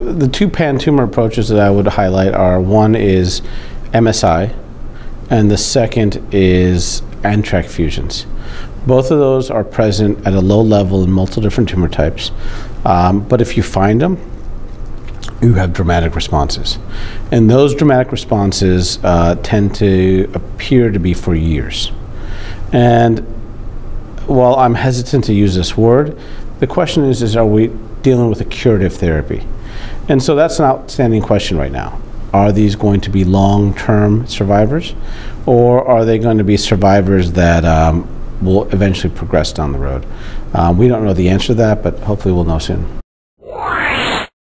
The two pan-tumor approaches that I would highlight are, one is MSI, and the second is NTRK fusions. Both of those are present at a low level in multiple different tumor types, um, but if you find them, you have dramatic responses. And those dramatic responses uh, tend to appear to be for years. And while I'm hesitant to use this word, the question is, is are we dealing with a curative therapy? And so that's an outstanding question right now. Are these going to be long-term survivors, or are they going to be survivors that um, will eventually progress down the road? Um, we don't know the answer to that, but hopefully we'll know soon.